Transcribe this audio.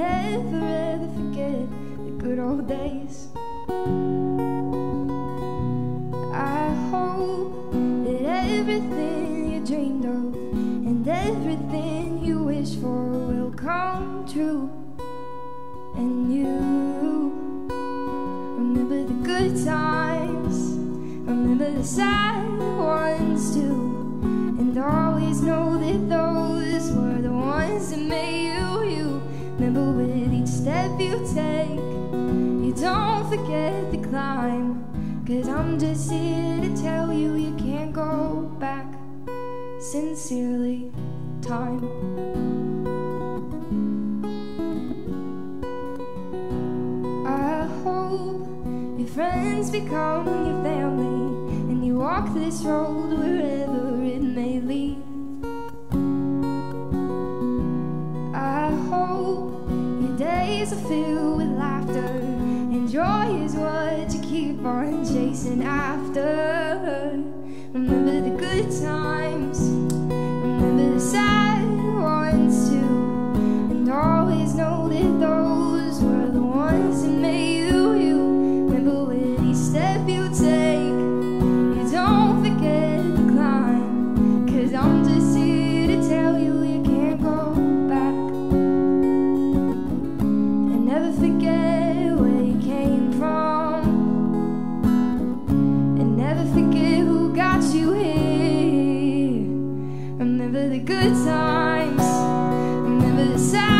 never ever forget the good old days. I hope that everything you dreamed of and everything you wish for will come true. And you remember the good times, remember the sad ones too. And always know that those climb. Cause I'm just here to tell you you can't go back. Sincerely, time. I hope your friends become your family and you walk this road wherever it may lead. I hope your days are filled with laughter and joy is what keep chasing after. Good times. Remember the sad